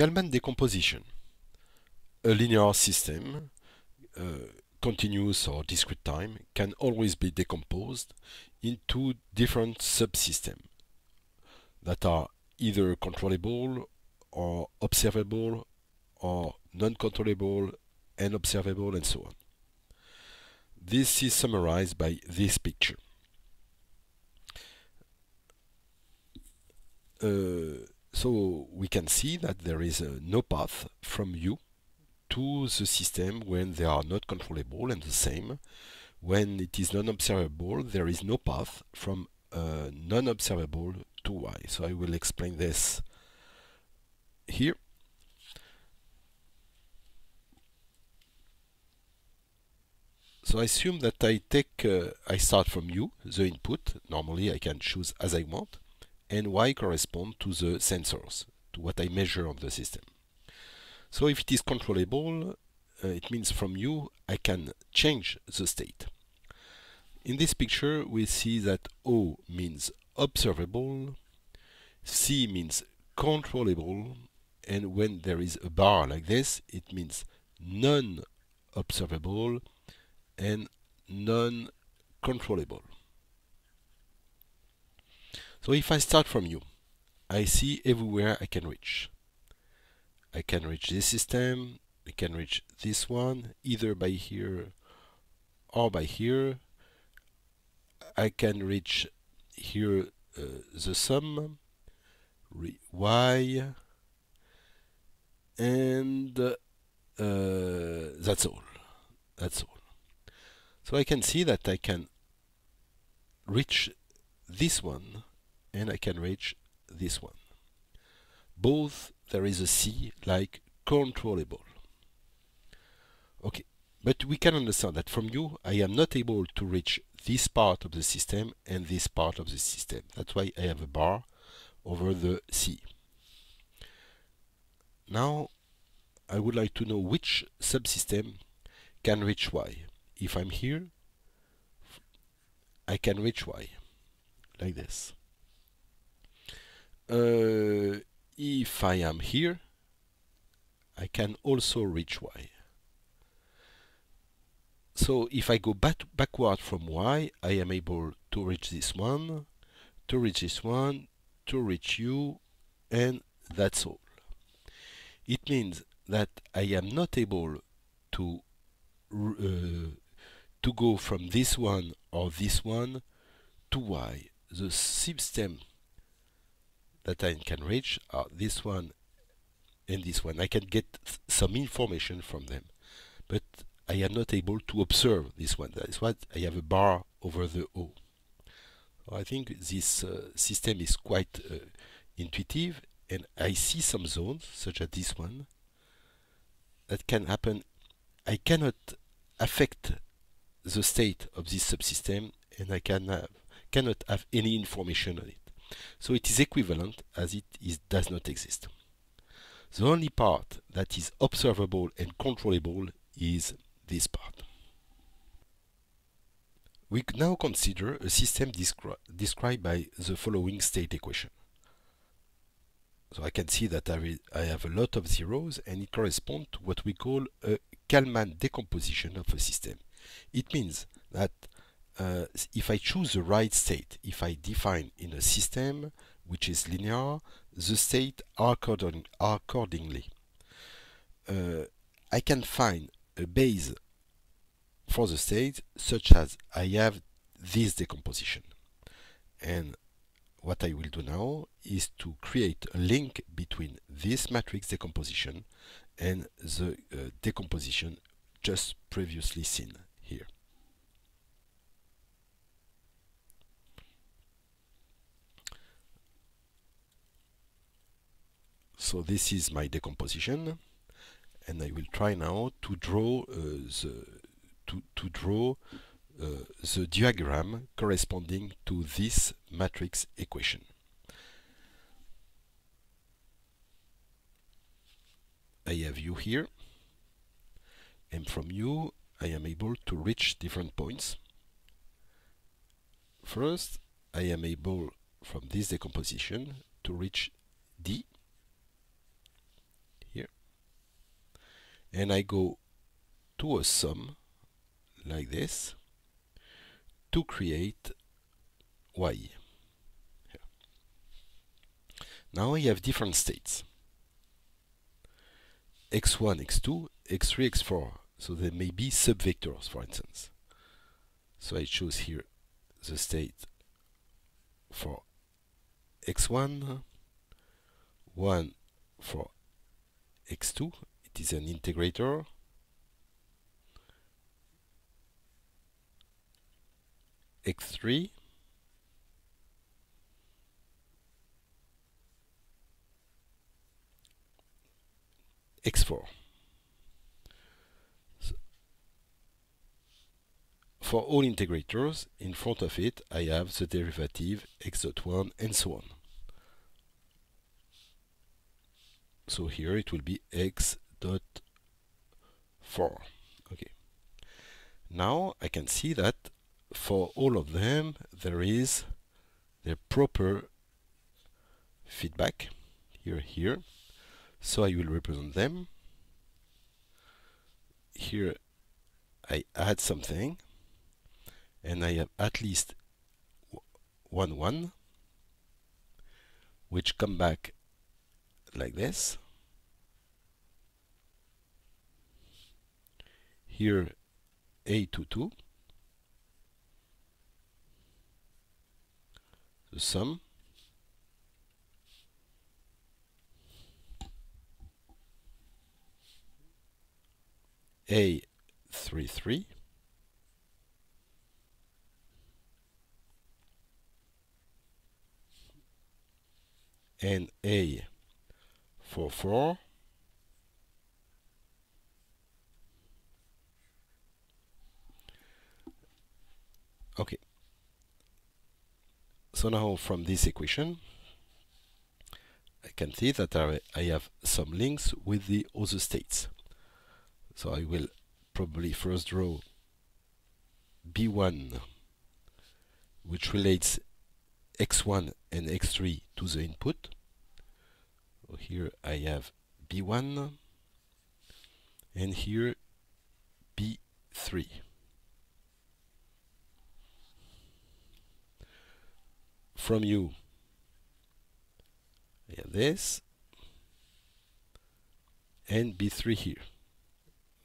Kalman decomposition. A linear system, uh, continuous or discrete time, can always be decomposed into different subsystems that are either controllable or observable or non-controllable and observable and so on. This is summarized by this picture. Uh, so we can see that there is uh, no path from U to the system when they are not controllable and the same when it is non-observable there is no path from uh, non-observable to Y. So I will explain this here. So I assume that I take, uh, I start from U, the input. Normally I can choose as I want and y correspond to the sensors, to what I measure on the system. So if it is controllable, uh, it means from U I can change the state. In this picture we see that O means observable, C means controllable, and when there is a bar like this, it means non-observable and non-controllable. So if I start from U, I see everywhere I can reach. I can reach this system, I can reach this one, either by here or by here. I can reach here uh, the sum, y, and uh, that's all. That's all. So I can see that I can reach this one and I can reach this one. Both there is a C like controllable. Okay, but we can understand that from U I am not able to reach this part of the system and this part of the system. That's why I have a bar over the C. Now I would like to know which subsystem can reach Y. If I'm here, I can reach Y like this uh, if I am here, I can also reach y. So if I go back backward from y, I am able to reach this one, to reach this one, to reach u, and that's all. It means that I am not able to uh, to go from this one or this one to y. The system that I can reach are this one and this one. I can get some information from them, but I am not able to observe this one. That is why I have a bar over the O. I think this uh, system is quite uh, intuitive, and I see some zones, such as this one, that can happen. I cannot affect the state of this subsystem, and I can have, cannot have any information on it. So it is equivalent as it is, does not exist. The only part that is observable and controllable is this part. We now consider a system descri described by the following state equation. So I can see that I, I have a lot of zeros and it corresponds to what we call a Kalman decomposition of a system. It means that uh, if I choose the right state, if I define in a system which is linear, the state according, accordingly. Uh, I can find a base for the state such as I have this decomposition. And what I will do now is to create a link between this matrix decomposition and the uh, decomposition just previously seen here. So this is my decomposition and I will try now to draw uh, the to, to draw uh, the diagram corresponding to this matrix equation. I have U here and from U I am able to reach different points. First I am able from this decomposition to reach D and I go to a sum like this to create y. Now I have different states x1, x2, x3, x4. So there may be subvectors, for instance. So I choose here the state for x1, 1 for x2, it is an integrator, x3, x4. So for all integrators, in front of it, I have the derivative x dot 1 and so on. So here it will be x dot 4. Okay. Now I can see that for all of them there is the proper feedback here here so I will represent them here I add something and I have at least one one which come back like this here a22 the sum. A33 and A44 okay so now from this equation I can see that I have some links with the other states so I will probably first draw B1 which relates x1 and x3 to the input. So here I have B1 and here B3. From U have this and B3 here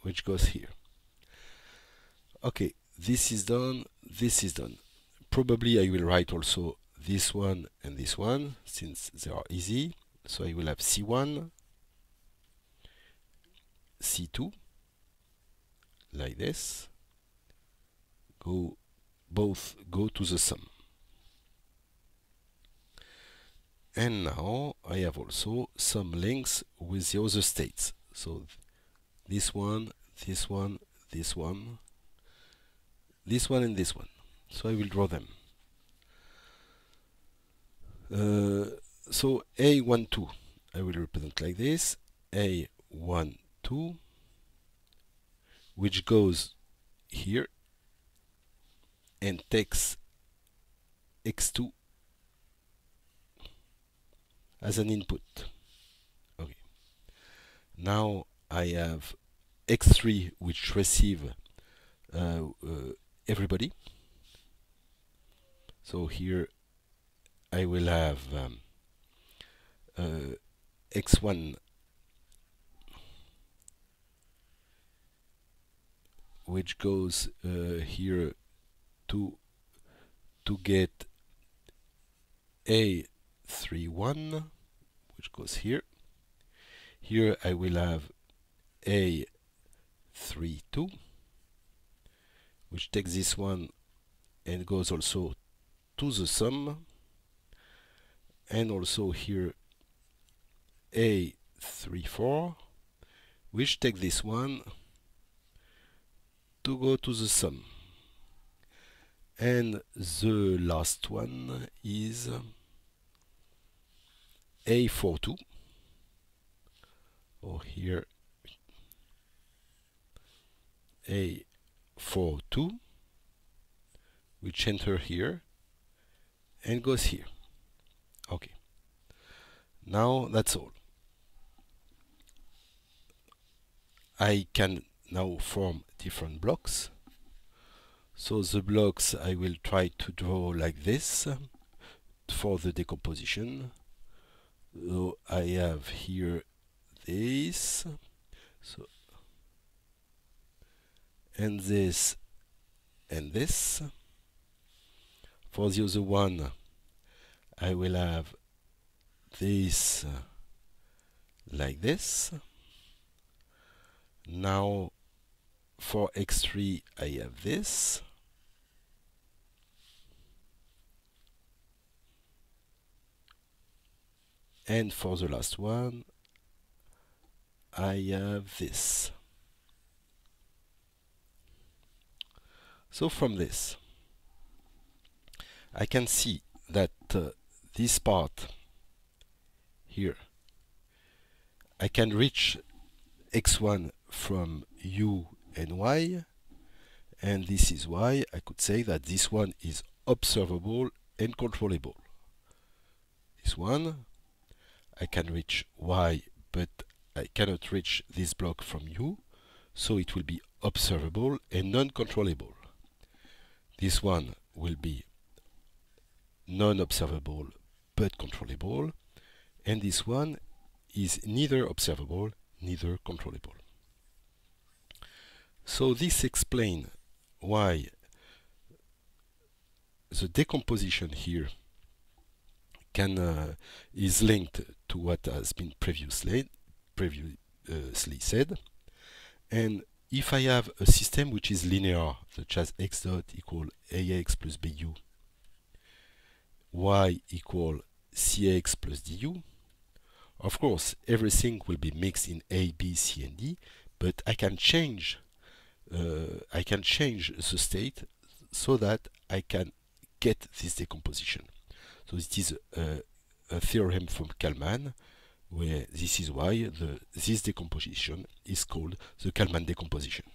which goes here. Okay, this is done, this is done. Probably I will write also this one and this one, since they are easy. So I will have C1, C2, like this. Go both go to the sum. And now I have also some links with the other states. So this one, this one, this one, this one and this one. So I will draw them. Uh, so A12 I will represent like this A12 which goes here and takes x2 as an input. Okay. Now I have X3 which receive uh, uh, everybody. So here I will have um, uh, X1 which goes uh, here to to get A31 which goes here. Here I will have a 3 2 which takes this one and goes also to the sum. And also here a 3 4 which takes this one to go to the sum. And the last one is a 4 2 or here. A 4 2 which enter here and goes here. Okay. Now that's all. I can now form different blocks. So the blocks I will try to draw like this for the decomposition. So I have here this, so and this and this. For the other one, I will have this uh, like this. Now for x3 I have this. And for the last one, I have this. So from this, I can see that uh, this part here, I can reach x1 from u and y, and this is why I could say that this one is observable and controllable. This one, I can reach y, but I cannot reach this block from u, so it will be observable and non-controllable. This one will be non-observable but controllable, and this one is neither observable, neither controllable. So this explains why the decomposition here can uh, is linked to what has been previously previously said. And if I have a system which is linear such as x dot equal ax plus bu y equal cx plus du of course everything will be mixed in a b c and d but I can change uh, I can change the state so that I can get this decomposition so it is a, a theorem from Kalman where this is why the, this decomposition is called the Kalman decomposition.